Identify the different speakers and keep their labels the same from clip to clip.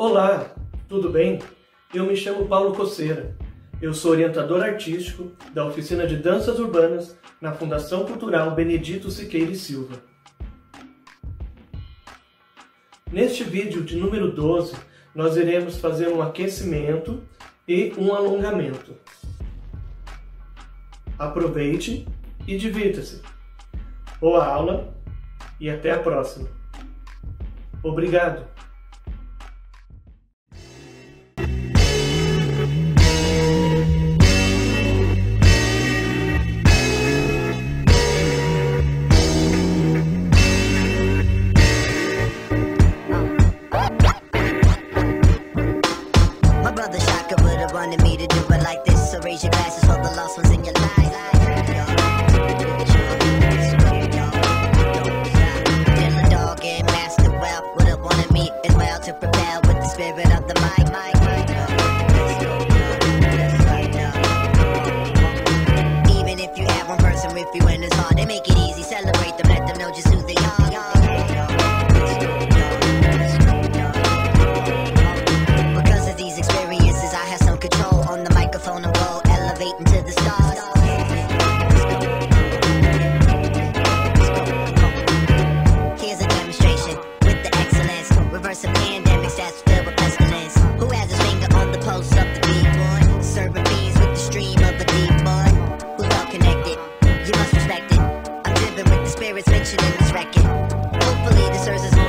Speaker 1: Olá, tudo bem? Eu me chamo Paulo Coceira. Eu sou orientador artístico da Oficina de Danças Urbanas na Fundação Cultural Benedito Siqueira e Silva. Neste vídeo de número 12, nós iremos fazer um aquecimento e um alongamento. Aproveite e divirta-se. Boa aula e até a próxima. Obrigado!
Speaker 2: Spirits mentioned in this record. Hopefully, this serves as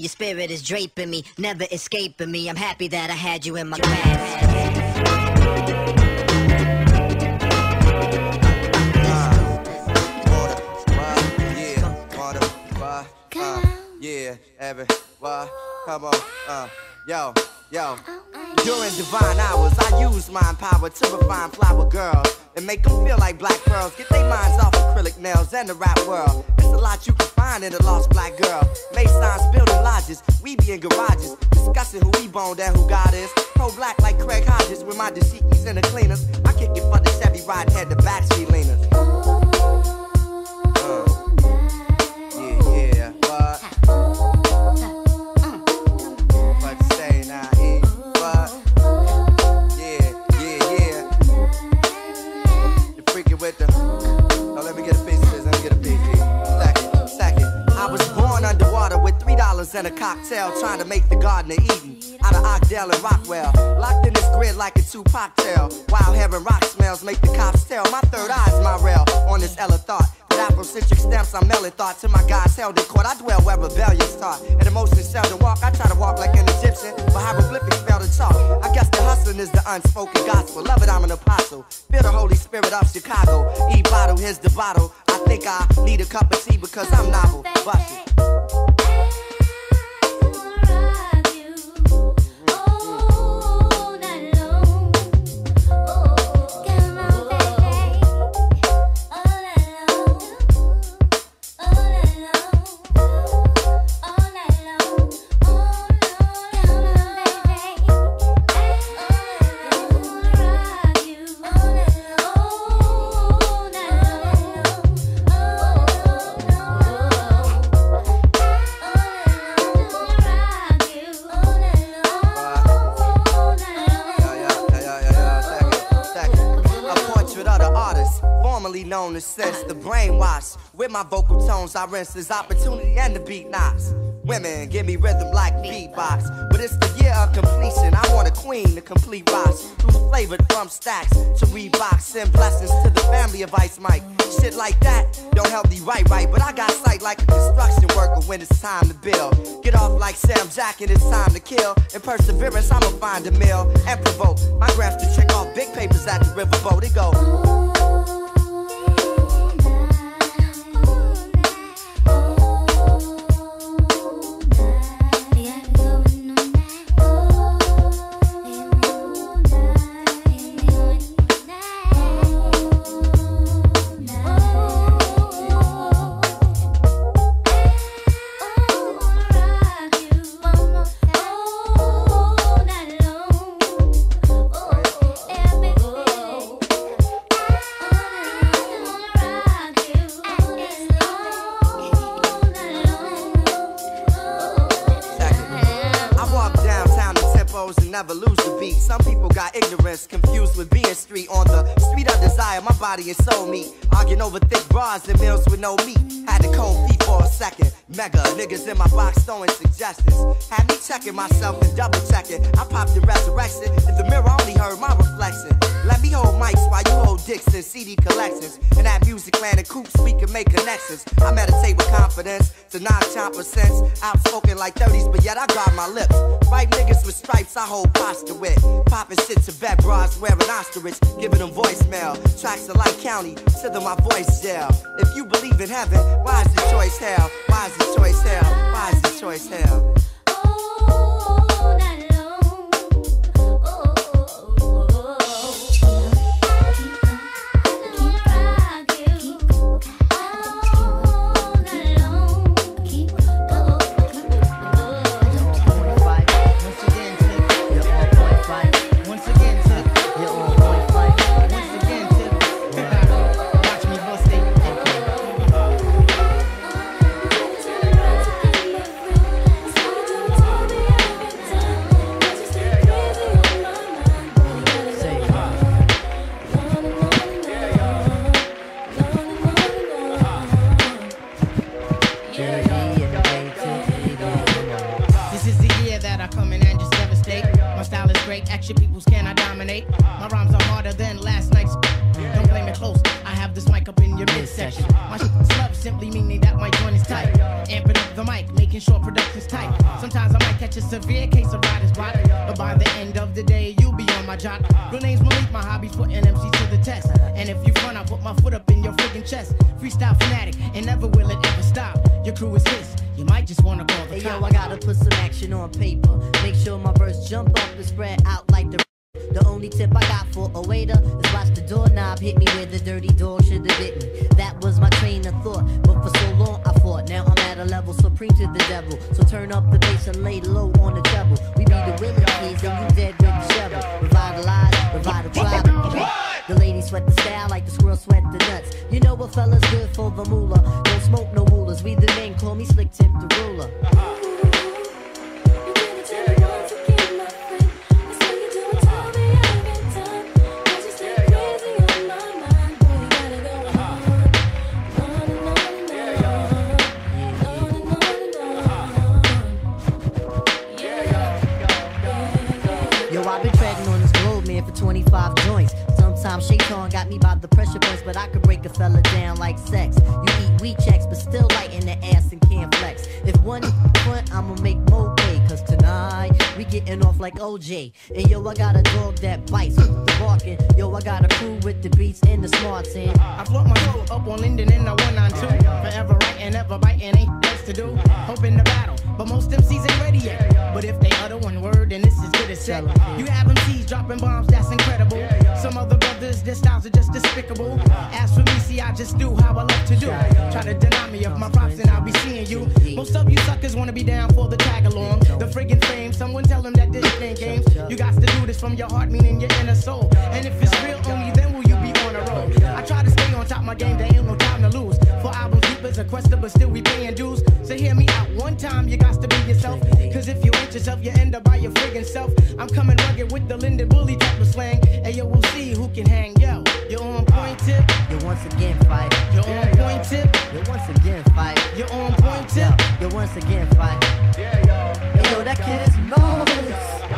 Speaker 2: your spirit is draping me, never escaping me. I'm happy that I had you in my grasp.
Speaker 3: Yeah, why, come on, uh, yo, yo. During divine hours, I use mind power to refine flower girls and make them feel like black pearls. Get their minds off acrylic nails and the rap world. It's a lot you can find in a lost black girl. Masons building lodges, we be in garages, discussing who we boned and who God is. Pro black like Craig Hodges with my dashikis and the cleaners. I kick it for the Chevy ride head, the backstreet leaners. And a cocktail, trying to make the Garden of Eden out of Ogdale and Rockwell. Locked in this grid like a Tupac tail. Wild hair and rock smells make the cops tell. My third eye's my rail on this Ella thought. Afrocentric stamps, I'm mailing thought to my guys held in court. I dwell where rebellion's taught. And emotions seldom walk. I try to walk like an Egyptian, but hieroglyphics spell to talk. I guess the hustling is the unspoken gospel. Love it, I'm an apostle. Feel the Holy Spirit of Chicago. E bottle, here's the bottle. I think I need a cup of tea because I'm novel. Bust formerly known as Sense, the brainwash. With my vocal tones, I rinse this opportunity and the beat knocks. Women give me rhythm like beatbox, but it's the year of completion. I want a queen to complete rocks, who's flavored from stacks to Reebok. Send blessings to the family of Ice Mike. Shit like that don't help me write right, but I got sight like a construction worker when it's time to build. Get off like Sam Jack and it's time to kill. In perseverance, I'ma find a mill and provoke my graphs to check off big papers at the riverboat. It go. Tempos and never lose the beat. Some people got ignorance confused with being street. On the street of desire, my body and soul meet. Arguing over thick bras and meals with no meat. Had to cold feet for a second. Mega niggas in my box throwing suggestions. Had me checking myself and double checking. I popped the resurrection. In the mirror, I only heard CD collections. In that music land and coops, we can make connections. I meditate with confidence to non-chomper sense. Outspoken like 30s, but yet I guard my lips. Fight niggas with stripes, I hold posture with. Popping shit to bed bras, wearing ostrich, giving them voicemail. Tracks of Light County, to them my voice jail. If you believe in heaven, why is the choice hell?
Speaker 4: This is the year that I come in and just devastate. My style is great, action peoples can I dominate. My rhymes are harder than last night's. Don't blame it close, have this mic up in your midsection. My shit's love simply meaning that my joint is tight. Amping up the mic, making sure production's tight. Uh-huh. Sometimes I might catch a severe case of writer's block, but by the end of the day, you'll be on my jock. Uh-huh. Real name's Malik, my hobby's putting MC to the test. And if you front, I put my foot up in your friggin' chest. Freestyle fanatic, and never will it ever stop. Your crew is his, you might just wanna call the
Speaker 5: Hey yo. I gotta put some action on paper. Make sure my verse jump up and spread out like the. The only tip I got for a waiter is watch the doorknob hit me where the dirty dog should have bit me. That was my train of thought, but for so long I fought. Now I'm at a level supreme to the devil. So turn up the bass and lay low on the treble. We be the willing kids and you dead with the shovel. Revitalize, revitalize. The ladies sweat the style like the squirrel sweat the nuts. You know what fella's good for the moolah. Don't smoke no rulers. We the men call me slick tip the ruler. Yo, If one front, I'ma make more pay, cause tonight we getting off like OJ. And yo, I got a dog that bites with the barking. Yo, I got a crew with the beats and the smarts, and
Speaker 4: I float my soul up on Linden in the 192. Forever writing, ever biting, ain't less to do. Hoping to battle, but most MCs ain't ready yet. But if they utter one word, then this is good as set. You have MCs dropping bombs, that's incredible. Their styles are just despicable. As for me, see, I just do how I love to do. Try to deny me of my props, and I'll be seeing you. Most of you suckers wanna be down for the tag along. The friggin' fame, someone tell them that this ain't games. You got to do this from your heart, meaning your inner soul. And if it's real, only then will you be on a roll. I try to stay on top of my game, there ain't no time to lose. For albums deep as a quester, but still we paying dues. So hear me time, you got to be yourself. Cause if you ain't yourself, you end up by your friggin' self. I'm coming rugged with the Linden Bully type of slang. And yo, we'll see who can hang. Yo, you're on point uh, tip?
Speaker 5: yo, once
Speaker 6: once again fight.
Speaker 4: You're on point tip.
Speaker 6: You're once again fight.
Speaker 4: You're on point uh,
Speaker 6: Yo,
Speaker 4: tip.
Speaker 6: you're once again fight. Hey, yo, Yo, that kid is marvelous.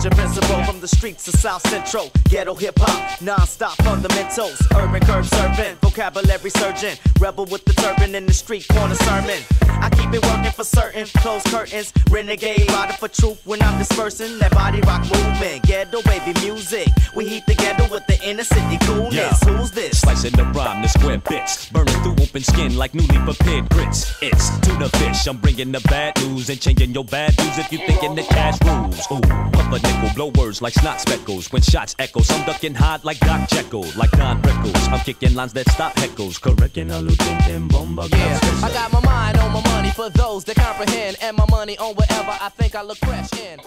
Speaker 7: From the streets of South Central. Ghetto hip hop, non-stop fundamentals. Urban curb serving, vocabulary surgeon. Rebel with the turban in the street corner sermon. I keep it working for certain. Close curtains, renegade, rider for truth when I'm dispersing that body rock movement. Ghetto baby music. We heat the ghetto with the inner city coolness.
Speaker 8: Yeah.
Speaker 7: Who's this?
Speaker 8: Slicing the rhyme, the square bits. Burning through open skin like newly prepared grits. It's tuna fish. I'm bringing the bad news and changing your bad news if you thinking the cash rules. Ooh, puff a nickel, blow words like snot speckles. When shots echo, I'm ducking hard like Doc Jekyll, like Don Rickles. I'm kicking lines that stop heckles. Correcting a lieutenant bomba.
Speaker 9: Yeah, I got my mind on my money for those that comprehend, and my money on whatever I think I look fresh in.